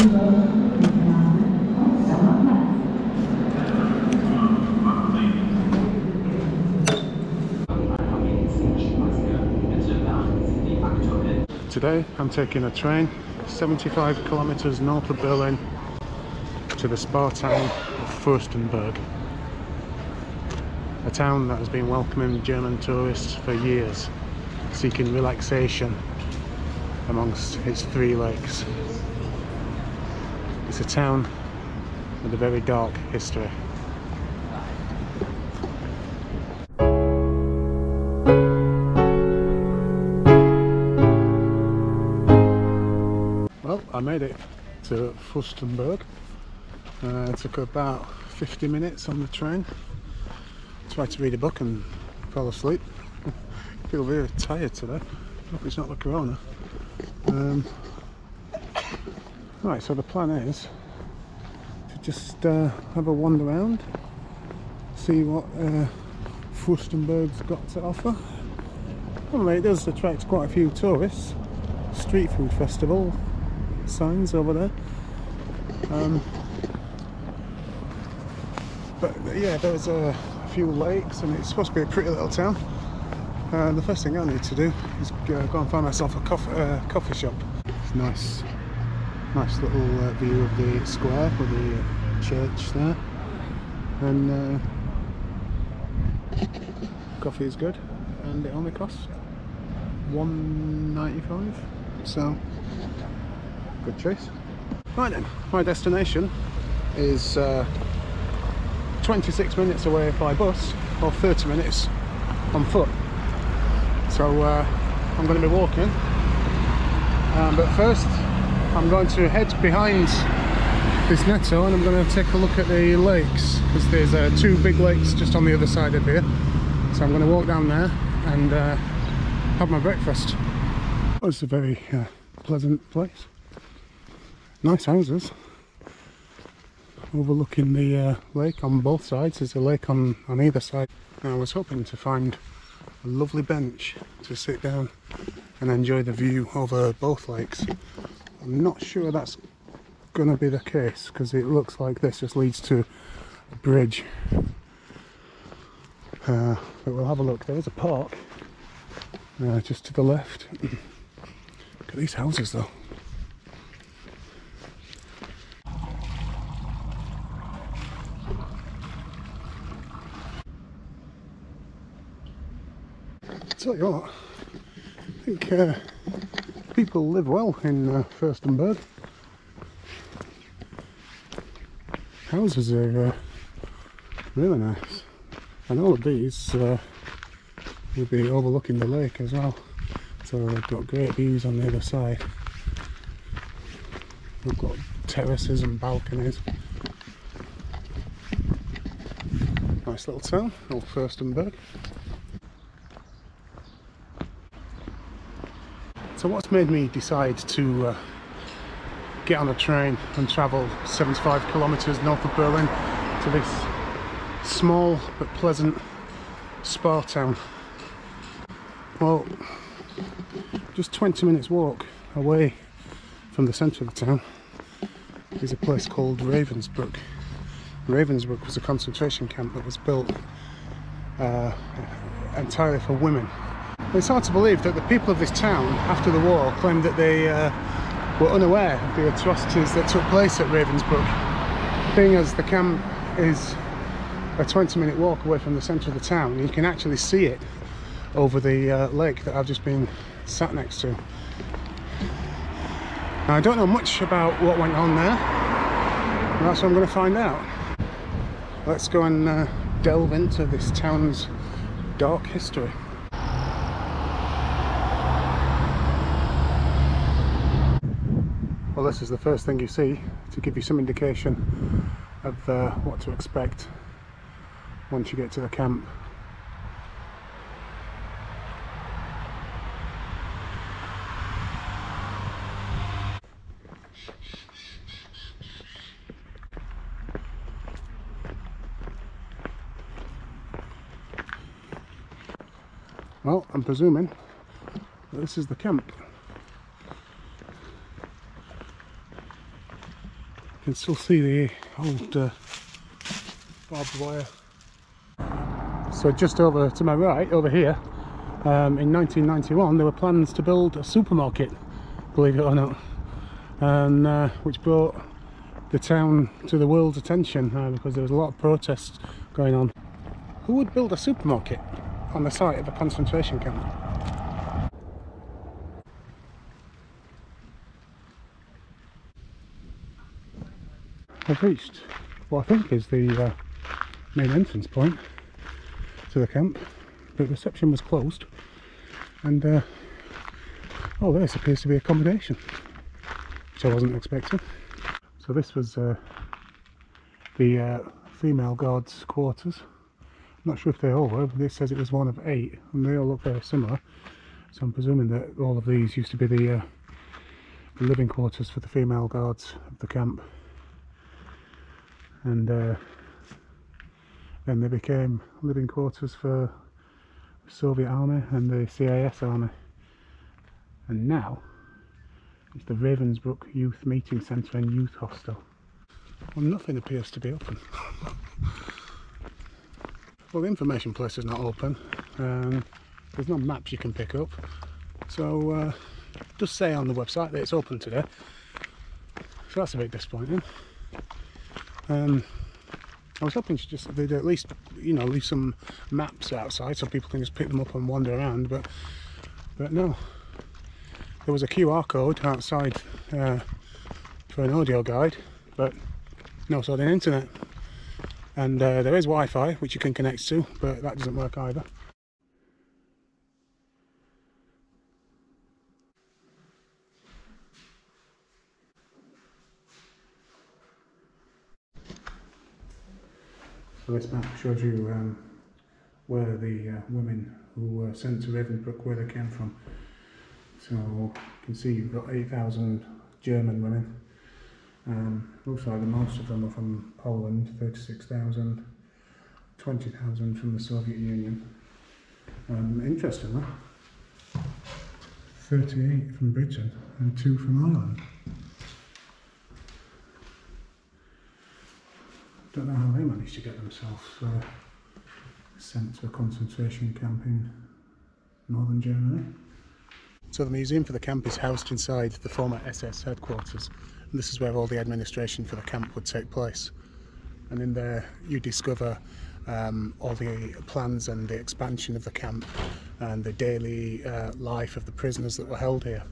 Today I'm taking a train 75 kilometers north of Berlin to the spa town of Fürstenberg. A town that has been welcoming German tourists for years, seeking relaxation amongst its three lakes. It's a town with a very dark history. Well, I made it to Fürstenberg. Uh, it took about 50 minutes on the train. Tried to read a book and fell asleep. Feel very tired today. Hope it's not the corona. Um, right, so the plan is to just uh, have a wander around, see what uh, Fürstenberg's got to offer. Well, it does attract quite a few tourists. Street food festival signs over there. Um, but yeah, there's a few lakes and it's supposed to be a pretty little town. Uh, the first thing I need to do is go, go and find myself a coffee, uh, coffee shop. It's nice, nice little uh, view of the square with the church there. And uh, coffee is good and it only costs 1.95 so good choice. Right then my destination is uh, 26 minutes away by bus or 30 minutes on foot. So uh, I'm going to be walking. Um, but first I'm going to head behind this netto and I'm going to take a look at the lakes because there's uh, two big lakes just on the other side of here. So I'm going to walk down there and uh, have my breakfast. It's a very uh, pleasant place. Nice houses. Overlooking the uh, lake on both sides. There's a lake on on either side. And I was hoping to find a lovely bench to sit down and enjoy the view over both lakes I'm not sure that's gonna be the case because it looks like this just leads to a bridge. Uh, but we'll have a look. There is a park. Uh, just to the left. Look at these houses though. Tell you what, I think uh, people live well in uh, Fürstenberg. Houses are uh, really nice, and all of these uh, be overlooking the lake as well. So they've got great views on the other side. We've got terraces and balconies. Nice little town, old Fürstenberg. So what's made me decide to uh, get on a train and travel 75 kilometres north of Berlin to this small but pleasant spa town? Well, just 20 minutes walk away from the centre of the town is a place called Ravensbrück. Ravensbrück was a concentration camp that was built uh, entirely for women it's hard to believe that the people of this town, after the war, claimed that they uh, were unaware of the atrocities that took place at Ravensbrück. Being as the camp is a 20 minute walk away from the centre of the town, you can actually see it over the uh, lake that I've just been sat next to. Now, I don't know much about what went on there, that's what I'm going to find out. Let's go and uh, delve into this town's dark history. This is the first thing you see to give you some indication of uh, what to expect once you get to the camp. Well, I'm presuming this is the camp. Can still see the old uh, barbed wire. So just over to my right, over here, um, in 1991 there were plans to build a supermarket, believe it or not, and uh, which brought the town to the world's attention uh, because there was a lot of protests going on. Who would build a supermarket on the site of a concentration camp? I've reached what I think is the uh, main entrance point to the camp. The reception was closed and uh, oh this appears to be accommodation which I wasn't expecting. So this was uh, the uh, female guards quarters. I'm not sure if they all were, but this says it was one of eight and they all look very similar. So I'm presuming that all of these used to be the, uh, the living quarters for the female guards of the camp and uh, then they became living quarters for the Soviet army and the CIS army. And now it's the Ravensbrück Youth Meeting Centre and Youth Hostel. Well nothing appears to be open. Well the information place is not open. Um, there's no maps you can pick up. So uh, just say on the website that it's open today. So that's a bit disappointing um, I was hoping to just they'd at least you know leave some maps outside so people can just pick them up and wander around, but but no. There was a QR code outside uh, for an audio guide, but no sort of internet. And uh, there is Wi-Fi which you can connect to, but that doesn't work either. This map shows you um, where the uh, women who were sent to Ravensbrück, where they came from. So you can see you've got 8,000 German women. Um, looks like the most of them are from Poland, 36,000, 20,000 from the Soviet Union. Um, interestingly, 38 from Britain and 2 from Ireland. Don't know how they managed to get themselves uh, sent to a concentration camp in northern Germany. So the museum for the camp is housed inside the former SS headquarters and this is where all the administration for the camp would take place and in there you discover um, all the plans and the expansion of the camp and the daily uh, life of the prisoners that were held here.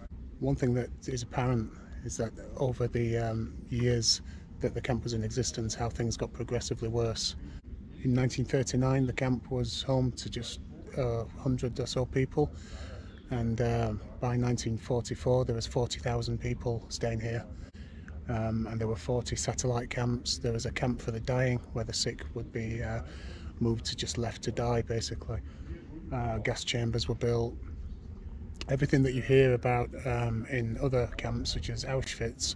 One thing that is apparent is that over the um, years that the camp was in existence, how things got progressively worse. In 1939, the camp was home to just uh, 100 or so people, and uh, by 1944, there was 40,000 people staying here. Um, and there were 40 satellite camps. There was a camp for the dying, where the sick would be uh, moved to just left to die, basically. Uh, gas chambers were built. Everything that you hear about um, in other camps, such as Auschwitz,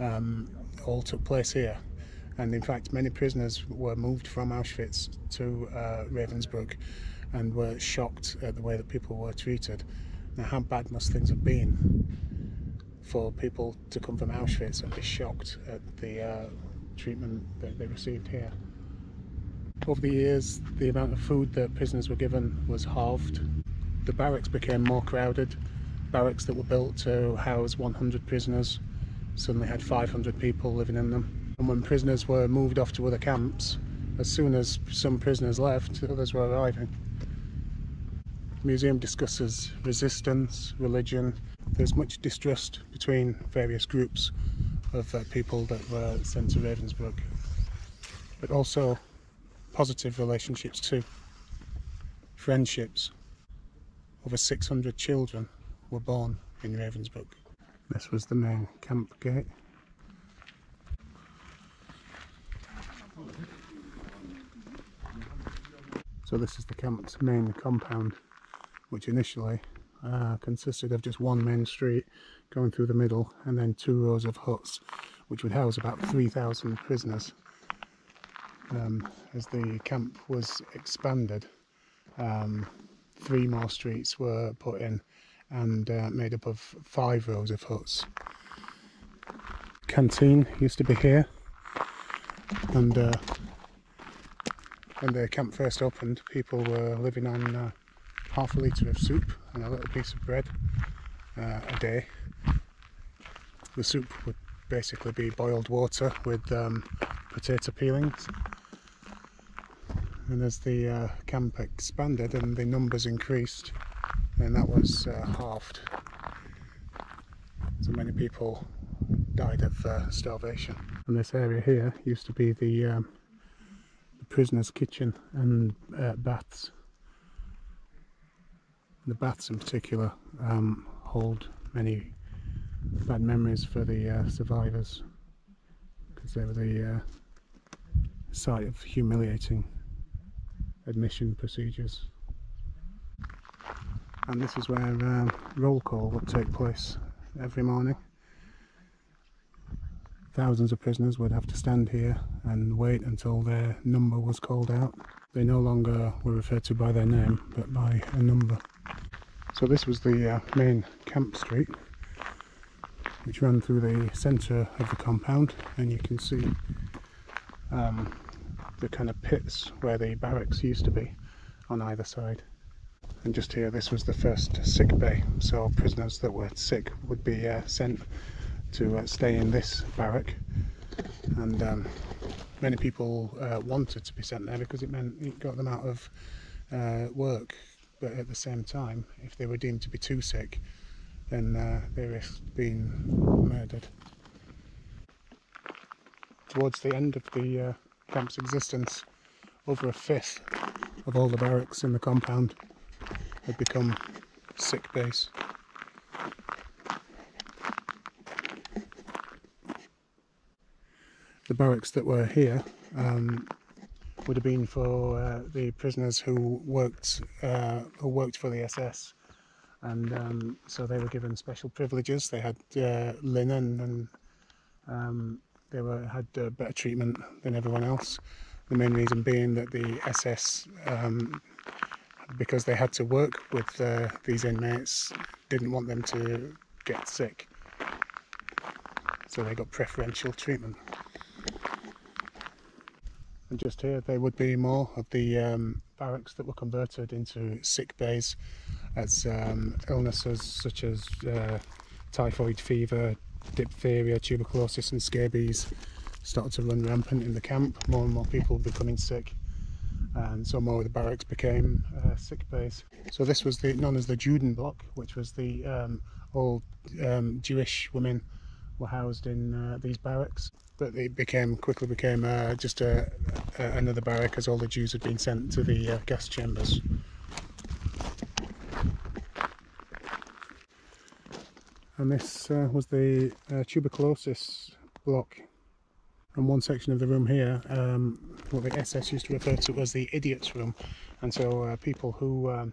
um, all took place here. And in fact, many prisoners were moved from Auschwitz to uh, Ravensbrück and were shocked at the way that people were treated. Now, how bad must things have been for people to come from Auschwitz and be shocked at the uh, treatment that they received here? Over the years, the amount of food that prisoners were given was halved. The barracks became more crowded. Barracks that were built to house 100 prisoners suddenly had 500 people living in them. And when prisoners were moved off to other camps, as soon as some prisoners left, others were arriving. The museum discusses resistance, religion. There's much distrust between various groups of uh, people that were sent to Ravensbrück, but also positive relationships too. Friendships. Over 600 children were born in Ravensbrück. This was the main camp gate. So this is the camp's main compound, which initially uh, consisted of just one main street going through the middle and then two rows of huts, which would house about 3,000 prisoners. Um, as the camp was expanded, um, three more streets were put in and uh, made up of five rows of huts. canteen used to be here, and uh, when the camp first opened, people were living on uh, half a litre of soup and a little piece of bread uh, a day. The soup would basically be boiled water with um, potato peelings. And as the uh, camp expanded and the numbers increased, then that was uh, halved. So many people died of uh, starvation. And this area here used to be the, um, prisoner's kitchen and uh, baths. The baths in particular um, hold many bad memories for the uh, survivors because they were the uh, site of humiliating admission procedures. And this is where um, roll call would take place every morning. Thousands of prisoners would have to stand here and wait until their number was called out. They no longer were referred to by their name, but by a number. So this was the uh, main camp street, which ran through the centre of the compound, and you can see um, the kind of pits where the barracks used to be on either side. And just here, this was the first sick bay, so prisoners that were sick would be uh, sent to uh, stay in this barrack, and um, many people uh, wanted to be sent there because it meant it got them out of uh, work. But at the same time, if they were deemed to be too sick, then uh, they risked being murdered. Towards the end of the uh, camp's existence, over a fifth of all the barracks in the compound had become sick bays. The barracks that were here um, would have been for uh, the prisoners who worked uh, who worked for the SS, and um, so they were given special privileges. They had uh, linen and um, they were had uh, better treatment than everyone else. The main reason being that the SS, because they had to work with uh, these inmates, didn't want them to get sick, so they got preferential treatment. And just here there would be more of the um, barracks that were converted into sick bays as um, illnesses such as uh, typhoid fever, diphtheria, tuberculosis and scabies started to run rampant in the camp. More and more people becoming sick and so more of the barracks became uh, sick bays. So this was the known as the Juden block, which was the um, old um, Jewish women were housed in uh, these barracks but it became quickly became uh, just a, a, another barrack as all the Jews had been sent to the uh, gas chambers. And this uh, was the uh, tuberculosis block. And one section of the room here, um, what the SS used to refer to as the idiot's room. And so uh, people who um,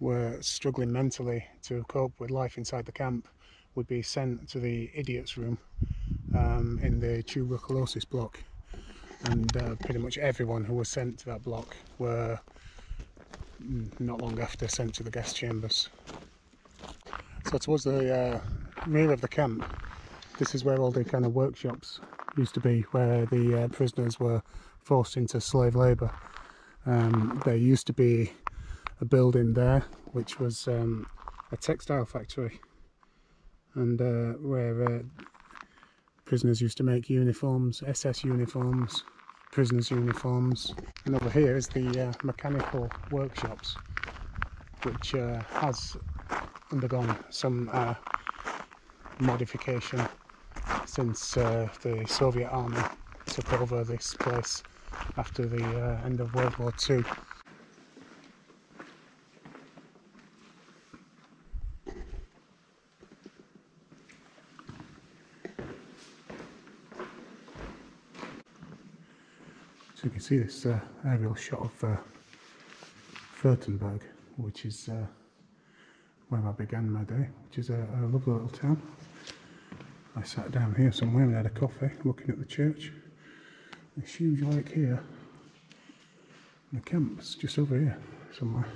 were struggling mentally to cope with life inside the camp would be sent to the idiot's room um, in the tuberculosis block and uh, pretty much everyone who was sent to that block were not long after sent to the gas chambers. So towards the uh, rear of the camp, this is where all the kind of workshops used to be, where the uh, prisoners were forced into slave labour. Um, there used to be a building there, which was um, a textile factory, and uh, where uh, prisoners used to make uniforms, SS uniforms, prisoners uniforms. And over here is the uh, mechanical workshops, which uh, has undergone some uh, modification since uh, the Soviet army took over this place after the uh, end of World War II. So you can see this uh, aerial shot of uh, Fürstenberg, which is uh, where I began my day, which is a, a, lovely little town. I sat down here somewhere and had a coffee looking at the church. This huge lake here. And the camp's just over here somewhere.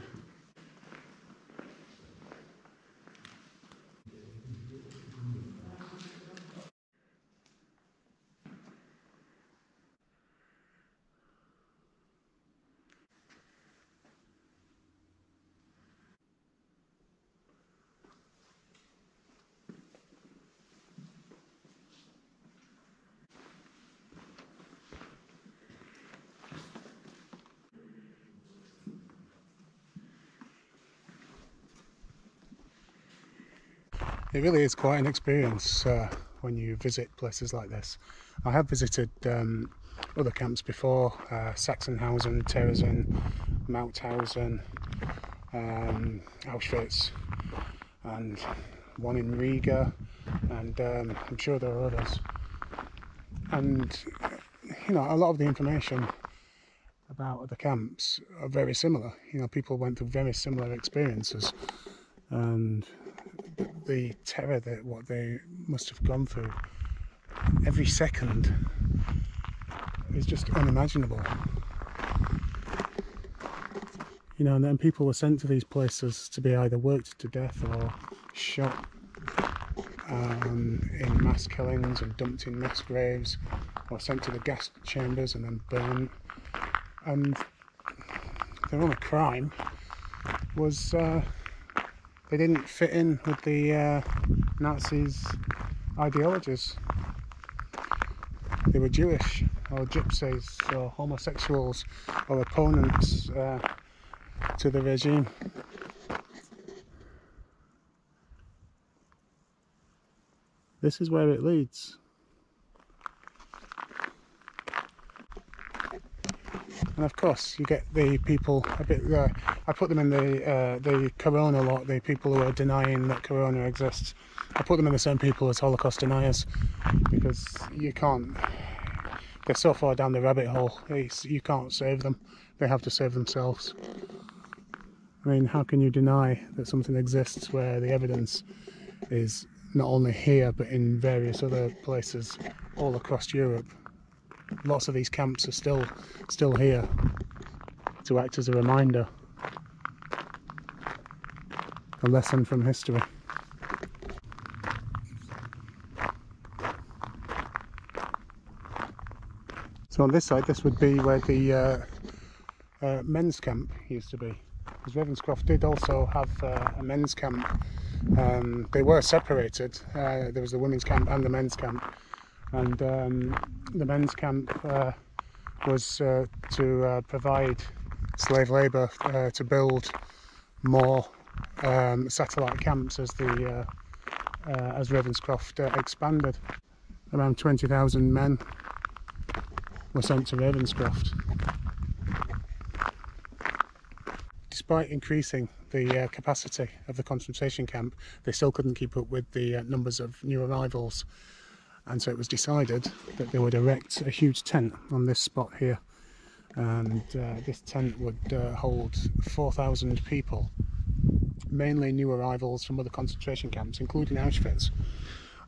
It really is quite an experience uh, when you visit places like this. I have visited um, other camps before, uh, Sachsenhausen, Terezin, Mauthausen, um, Auschwitz, and one in Riga, and um, I'm sure there are others. And you know, a lot of the information about the camps are very similar. You know, people went through very similar experiences, and the terror that what they must have gone through every second is just unimaginable. You know, and then people were sent to these places to be either worked to death or shot um, in mass killings and dumped in mass graves or sent to the gas chambers and then burned. And their only crime was uh, they didn't fit in with the uh, Nazis' ideologies. They were Jewish or gypsies or homosexuals or opponents uh, to the regime. This is where it leads. And of course you get the people a bit uh, I put them in the uh, the corona lot the people who are denying that corona exists. I put them in the same people as Holocaust deniers because you can't they're so far down the rabbit hole it's, you can't save them. They have to save themselves. I mean how can you deny that something exists where the evidence is not only here but in various other places all across Europe lots of these camps are still still here to act as a reminder a lesson from history. So on this side this would be where the uh, uh, men's camp used to be. Because Ravensbrück did also have uh, a men's camp. Um, they were separated. Uh, there was the women's camp and the men's camp and um, the men's camp uh, was uh, to uh, provide slave labour uh, to build more um, satellite camps as the uh, uh, as Ravensbrück expanded. Around 20,000 men were sent to Ravensbrück. Despite increasing the capacity of the concentration camp, they still couldn't keep up with the numbers of new arrivals and so it was decided that they would erect a huge tent on this spot here. And uh, this tent would uh, hold 4,000 people mainly new arrivals from other concentration camps including Auschwitz.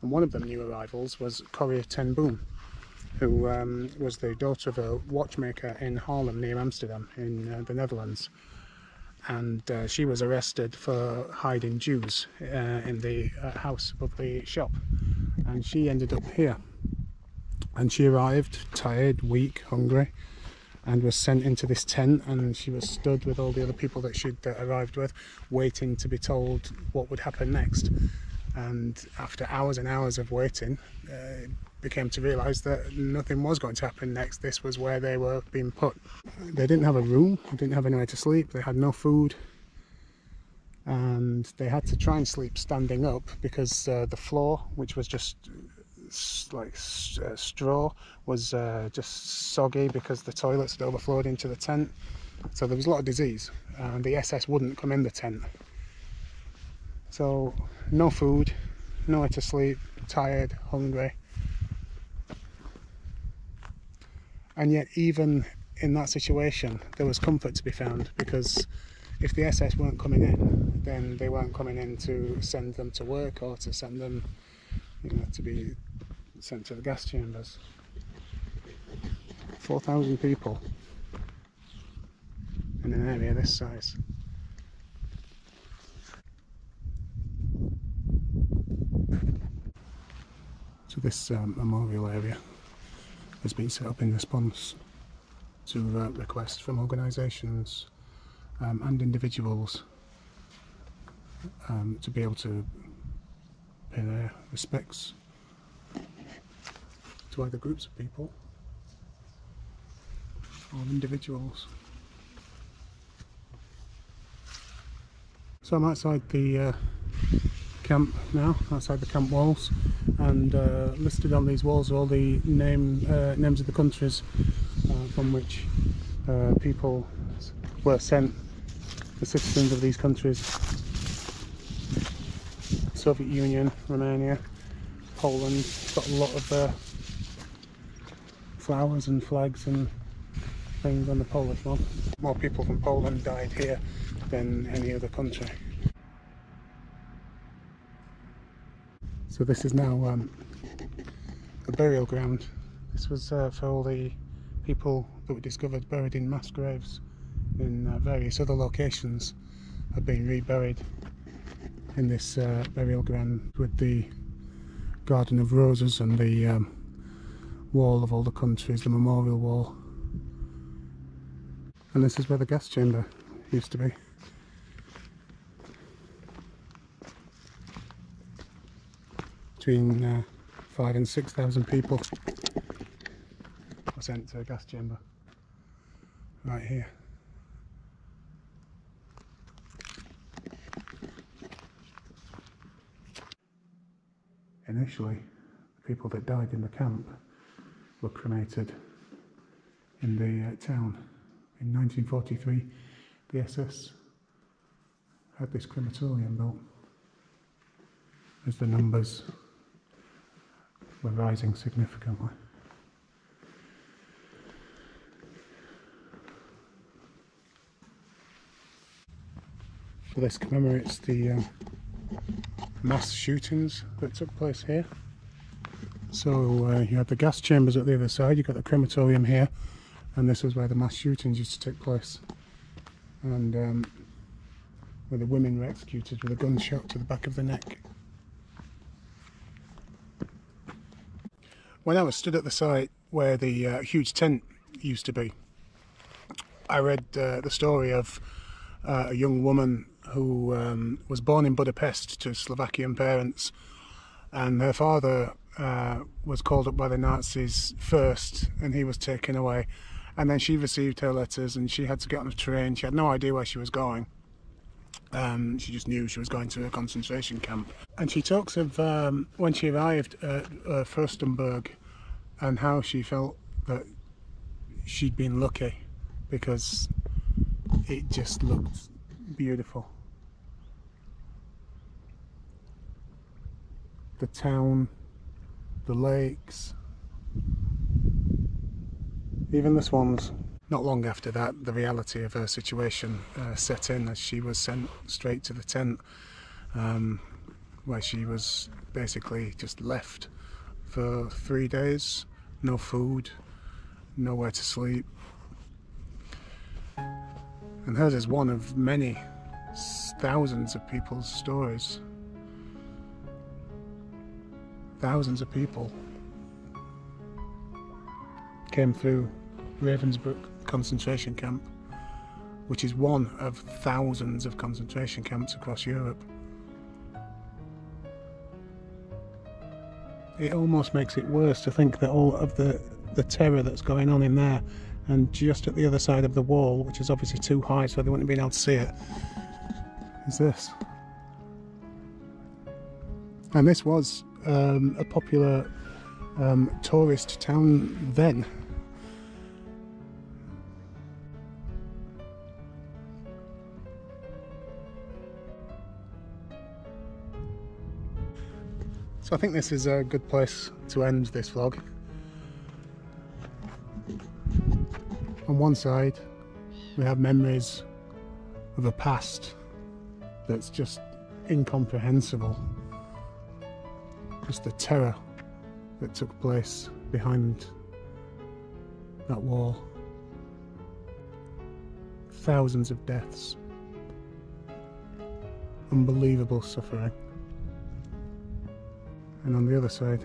And one of them new arrivals was Corrie ten Boom who um, was the daughter of a watchmaker in Haarlem near Amsterdam in uh, the Netherlands. And uh, she was arrested for hiding Jews uh, in the uh, house above the shop and she ended up here. And she arrived tired weak hungry and was sent into this tent and she was stood with all the other people that she'd uh, arrived with waiting to be told what would happen next. And after hours and hours of waiting uh, became to realize that nothing was going to happen next. This was where they were being put. They didn't have a room they didn't have anywhere to sleep they had no food and they had to try and sleep standing up because uh, the floor which was just like uh, straw was uh, just soggy because the toilets had overflowed into the tent. So there was a lot of disease and the SS wouldn't come in the tent. So no food nowhere to sleep tired hungry. And yet even in that situation there was comfort to be found because if the SS weren't coming in, then they weren't coming in to send them to work or to send them, you know, to be sent to the gas chambers. 4,000 people in an area this size. So this um, memorial area has been set up in response to uh, requests from organisations um, and individuals um, to be able to pay their respects to either groups of people or individuals. So I'm outside the uh, camp now, outside the camp walls, and uh, listed on these walls are all the name uh, names of the countries uh, from which uh, people were sent, the citizens of these countries. Soviet Union, Romania, Poland, got a lot of uh, flowers and flags and things on the Polish one. More people from Poland died here than any other country. So this is now um, a burial ground. This was uh, for all the people that were discovered buried in mass graves in uh, various other locations have been reburied in this uh, burial ground with the garden of roses and the um, wall of all the countries, the memorial wall. And this is where the gas chamber used to be. Between uh, five and six thousand people were sent to a gas chamber right here. Initially, the people that died in the camp were cremated in the uh, town. In 1943, the SS had this crematorium built as the numbers were rising significantly. So this commemorates the um, mass shootings that took place here. So uh, you had the gas chambers at the other side, you've got the crematorium here, and this is where the mass shootings used to take place. And um, where the women were executed with a gunshot to the back of the neck. When I was stood at the site where the uh, huge tent used to be, I read uh, the story of uh, a young woman who um, was born in Budapest to Slovakian parents, and her father uh, was called up by the Nazis first, and he was taken away. And then she received her letters, and she had to get on a train. She had no idea where she was going. Um, she just knew she was going to a concentration camp. And she talks of um, when she arrived at uh, Fürstenberg and how she felt that she'd been lucky because it just looked beautiful. The town, the lakes, even the swans. Not long after that, the reality of her situation uh, set in as she was sent straight to the tent um, where she was basically just left for three days. No food, nowhere to sleep. And hers is one of many thousands of people's stories. Thousands of people came through Ravensbrück concentration camp, which is one of thousands of concentration camps across Europe. It almost makes it worse to think that all of the, the terror that's going on in there and just at the other side of the wall, which is obviously too high so they wouldn't have been able to see it, is this. And this was um, a popular um, tourist town then. So I think this is a good place to end this vlog. On one side we have memories of a past that's just incomprehensible. Just the terror that took place behind that wall. Thousands of deaths. Unbelievable suffering and on the other side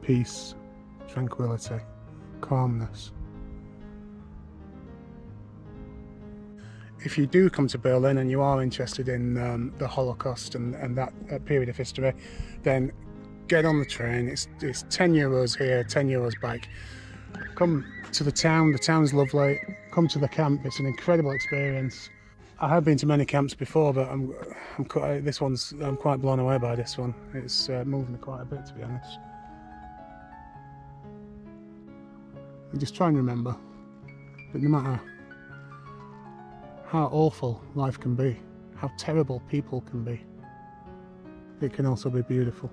peace, tranquility, calmness. If you do come to Berlin and you are interested in um, the Holocaust and, and that uh, period of history, then get on the train. It's, it's 10 euros here, 10 euros back Come to the town, the town's lovely. Come to the camp, it's an incredible experience. I have been to many camps before, but I'm, I'm quite, this one's I'm quite blown away by this one. It's uh, moving quite a bit, to be honest. And just try and remember that no matter how awful life can be, how terrible people can be, it can also be beautiful.